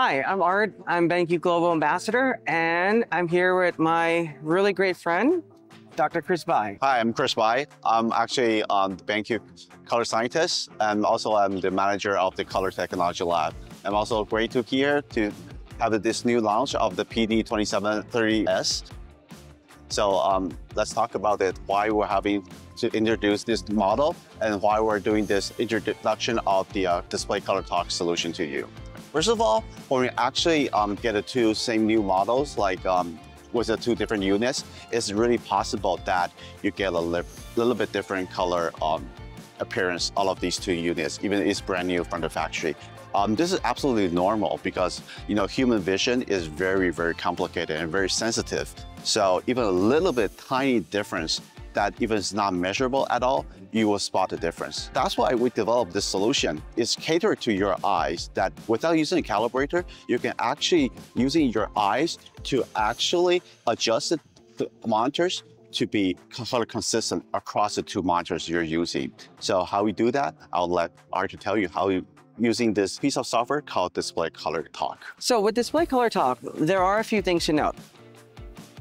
Hi, I'm Art. I'm BenQ Global Ambassador, and I'm here with my really great friend, Dr. Chris Bai. Hi, I'm Chris Bai. I'm actually um, the color scientist, and also I'm the manager of the Color Technology Lab. I'm also great to be here to have this new launch of the PD2730S. So um, let's talk about it, why we're having to introduce this model and why we're doing this introduction of the uh, Display ColorTalk solution to you. First of all, when we actually um, get the two same new models, like um, with the two different units, it's really possible that you get a li little bit different color um, appearance, all of these two units, even if it's brand new from the factory. Um, this is absolutely normal because you know human vision is very, very complicated and very sensitive. So even a little bit tiny difference that even is not measurable at all, you will spot the difference. That's why we developed this solution. It's catered to your eyes that without using a calibrator, you can actually using your eyes to actually adjust the monitors to be color consistent across the two monitors you're using. So how we do that, I'll let Art tell you how we using this piece of software called Display Color Talk. So with Display ColorTalk, there are a few things to note.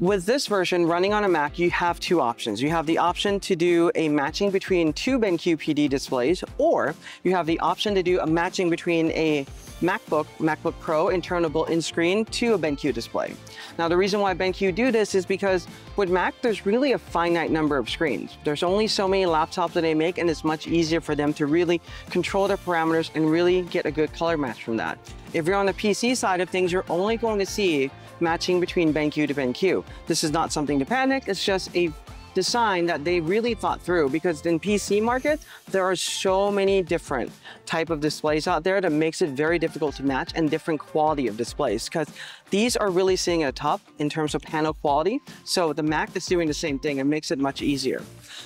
With this version running on a Mac, you have two options. You have the option to do a matching between two BenQ PD displays, or you have the option to do a matching between a MacBook, MacBook Pro internal in-screen to a BenQ display. Now the reason why BenQ do this is because with Mac, there's really a finite number of screens. There's only so many laptops that they make and it's much easier for them to really control their parameters and really get a good color match from that. If you're on the PC side of things, you're only going to see matching between BenQ to BenQ. This is not something to panic, it's just a design that they really thought through because in PC market, there are so many different type of displays out there that makes it very difficult to match and different quality of displays because these are really sitting at top in terms of panel quality. So the Mac is doing the same thing and makes it much easier.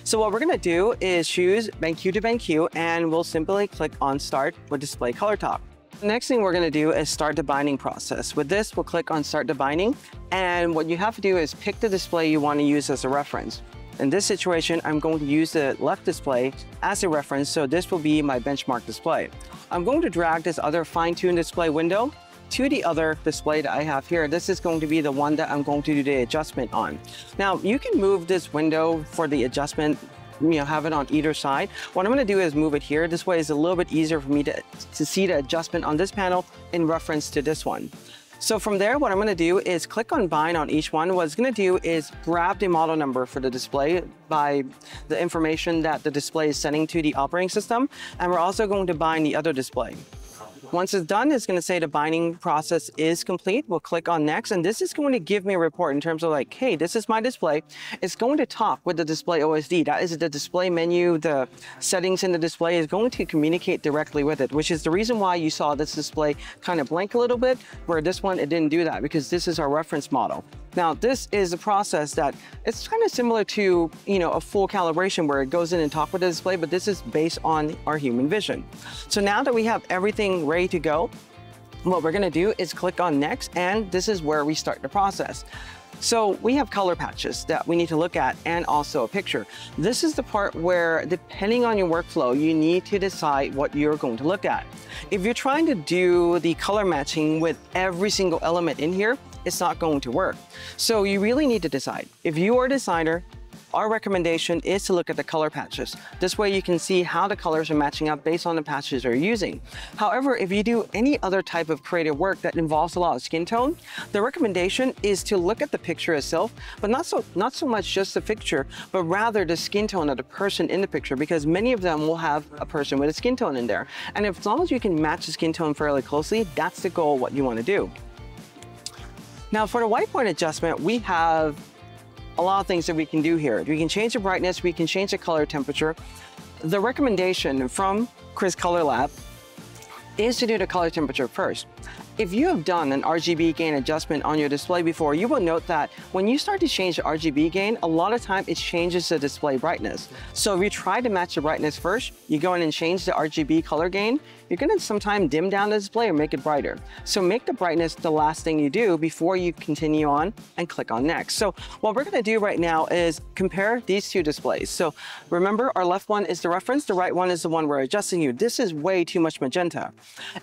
So what we're gonna do is choose BenQ to BenQ and we'll simply click on start with Display ColorTalk. Next thing we're gonna do is start the binding process. With this, we'll click on start the binding. And what you have to do is pick the display you wanna use as a reference. In this situation, I'm going to use the left display as a reference, so this will be my benchmark display. I'm going to drag this other fine-tuned display window to the other display that I have here. This is going to be the one that I'm going to do the adjustment on. Now, you can move this window for the adjustment you know, have it on either side. What I'm gonna do is move it here. This way it's a little bit easier for me to, to see the adjustment on this panel in reference to this one. So from there, what I'm gonna do is click on bind on each one. What it's gonna do is grab the model number for the display by the information that the display is sending to the operating system. And we're also going to bind the other display. Once it's done, it's going to say the binding process is complete. We'll click on next, and this is going to give me a report in terms of like, hey, this is my display. It's going to talk with the display OSD. That is the display menu, the settings in the display is going to communicate directly with it, which is the reason why you saw this display kind of blank a little bit, where this one, it didn't do that because this is our reference model. Now, this is a process that it's kind of similar to, you know, a full calibration where it goes in and talk with the display, but this is based on our human vision. So now that we have everything ready to go, what we're gonna do is click on next, and this is where we start the process. So we have color patches that we need to look at and also a picture. This is the part where depending on your workflow, you need to decide what you're going to look at. If you're trying to do the color matching with every single element in here, it's not going to work. So you really need to decide. If you are a designer, our recommendation is to look at the color patches. This way you can see how the colors are matching up based on the patches you're using. However, if you do any other type of creative work that involves a lot of skin tone, the recommendation is to look at the picture itself, but not so, not so much just the picture, but rather the skin tone of the person in the picture, because many of them will have a person with a skin tone in there. And if, as long as you can match the skin tone fairly closely, that's the goal, what you want to do. Now for the white point adjustment, we have a lot of things that we can do here. We can change the brightness, we can change the color temperature. The recommendation from Chris Color Lab is to do the color temperature first. If you have done an RGB gain adjustment on your display before, you will note that when you start to change the RGB gain, a lot of time it changes the display brightness. So if you try to match the brightness first, you go in and change the RGB color gain, you're gonna sometimes dim down the display or make it brighter. So make the brightness the last thing you do before you continue on and click on next. So what we're gonna do right now is compare these two displays. So remember our left one is the reference, the right one is the one we're adjusting you. This is way too much magenta.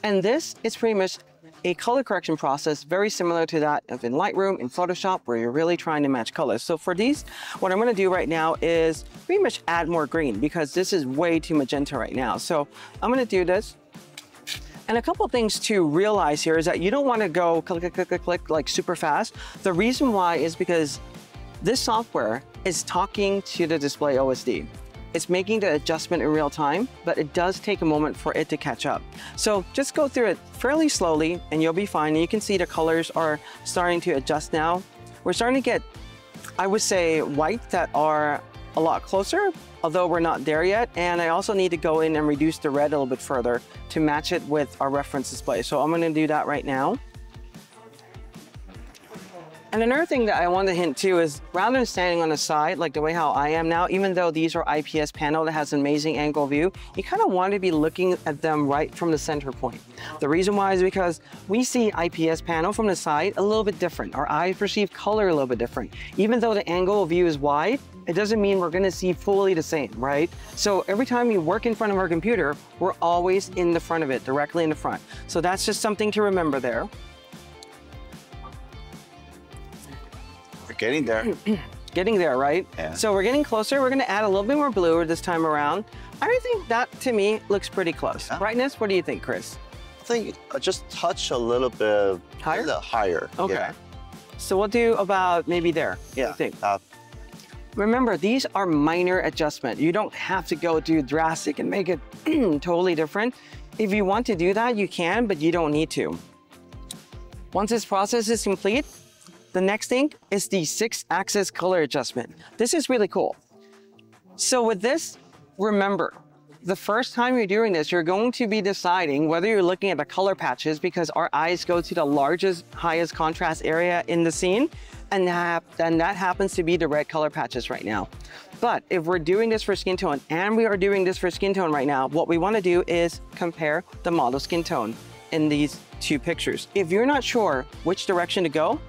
And this is pretty much a color correction process very similar to that of in Lightroom, in Photoshop, where you're really trying to match colors. So for these, what I'm gonna do right now is pretty much add more green because this is way too magenta right now. So I'm gonna do this. And a couple things to realize here is that you don't wanna go click, click, click, click, click, like super fast. The reason why is because this software is talking to the display OSD. It's making the adjustment in real time, but it does take a moment for it to catch up. So just go through it fairly slowly and you'll be fine. And you can see the colors are starting to adjust now. We're starting to get, I would say, white that are a lot closer, although we're not there yet. And I also need to go in and reduce the red a little bit further to match it with our reference display. So I'm gonna do that right now. And another thing that I want to hint to is rather than standing on the side, like the way how I am now, even though these are IPS panel that has an amazing angle view, you kind of want to be looking at them right from the center point. The reason why is because we see IPS panel from the side a little bit different. Our eyes perceive color a little bit different. Even though the angle of view is wide, it doesn't mean we're gonna see fully the same, right? So every time you work in front of our computer, we're always in the front of it, directly in the front. So that's just something to remember there. Getting there. getting there, right? Yeah. So we're getting closer. We're gonna add a little bit more blue this time around. I think that, to me, looks pretty close. Yeah. Brightness, what do you think, Chris? I think I just touch a little bit Higher? Little higher. Okay. Yeah. So we'll do about maybe there. Yeah. you think? Uh, Remember, these are minor adjustment. You don't have to go do drastic and make it totally different. If you want to do that, you can, but you don't need to. Once this process is complete, the next thing is the six axis color adjustment. This is really cool. So with this, remember, the first time you're doing this, you're going to be deciding whether you're looking at the color patches because our eyes go to the largest, highest contrast area in the scene, and that, and that happens to be the red color patches right now. But if we're doing this for skin tone, and we are doing this for skin tone right now, what we wanna do is compare the model skin tone in these two pictures. If you're not sure which direction to go,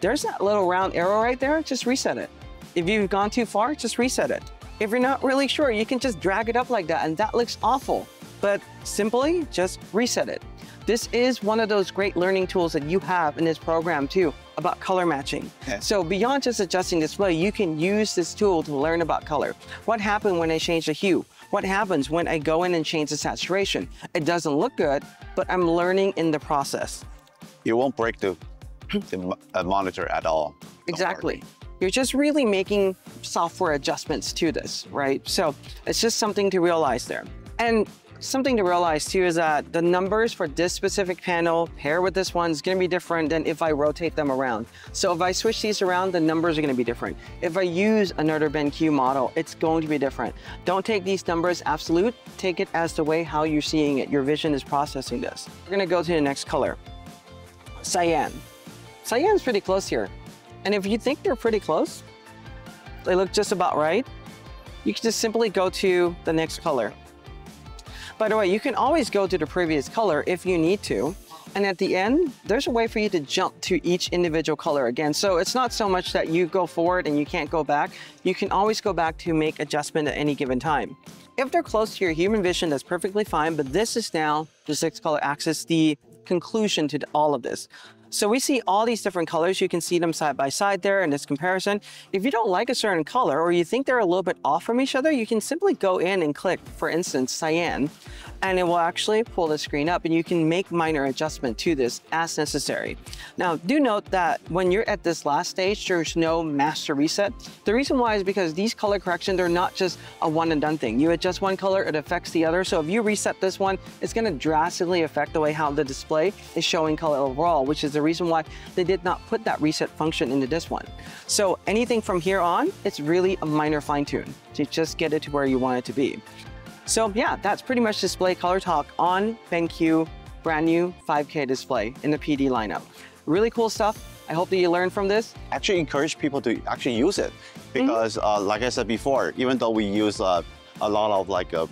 there's that little round arrow right there, just reset it. If you've gone too far, just reset it. If you're not really sure, you can just drag it up like that and that looks awful. But simply just reset it. This is one of those great learning tools that you have in this program too, about color matching. Yeah. So beyond just adjusting display, you can use this tool to learn about color. What happened when I change the hue? What happens when I go in and change the saturation? It doesn't look good, but I'm learning in the process. you won't break the, the mo- uh, monitor at all. Exactly. You're just really making software adjustments to this, right? So it's just something to realize there. And something to realize too is that the numbers for this specific panel paired with this one is gonna be different than if I rotate them around. So if I switch these around, the numbers are gonna be different. If I use another BenQ model, it's going to be different. Don't take these numbers absolute, take it as the way how you're seeing it. Your vision is processing this. We're gonna go to the next color, cyan. Cyan's pretty close here. And if you think they're pretty close, they look just about right, you can just simply go to the next color. By the way, you can always go to the previous color if you need to. And at the end, there's a way for you to jump to each individual color again. So it's not so much that you go forward and you can't go back. You can always go back to make adjustment at any given time. If they're close to your human vision, that's perfectly fine, but this is now the six color axis, the conclusion to all of this. So we see all these different colors. You can see them side by side there in this comparison. If you don't like a certain color or you think they're a little bit off from each other, you can simply go in and click, for instance, cyan, and it will actually pull the screen up and you can make minor adjustment to this as necessary. Now, do note that when you're at this last stage, there's no master reset. The reason why is because these color corrections, they're not just a one and done thing. You adjust one color, it affects the other. So if you reset this one, it's gonna drastically affect the way how the display is showing color overall, which is the reason why they did not put that reset function into this one. So anything from here on, it's really a minor fine tune to just get it to where you want it to be. So yeah, that's pretty much Display ColorTalk on BenQ brand new 5K display in the PD lineup. Really cool stuff. I hope that you learned from this. Actually encourage people to actually use it Mm-hmm. because uh, like I said before, even though we use uh, a lot of like a,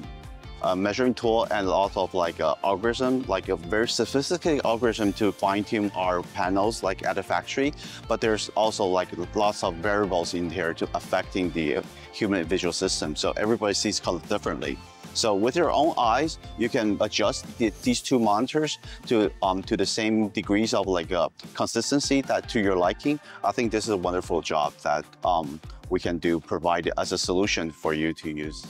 a measuring tool and a lot of like a algorithm, like a very sophisticated algorithm to fine tune our panels like at the factory, but there's also like lots of variables in here to affecting the human visual system. So everybody sees color differently. So with your own eyes, you can adjust the, these two monitors to um, to the same degrees of like uh, consistency that to your liking. I think this is a wonderful job that um, we can do provide as a solution for you to use.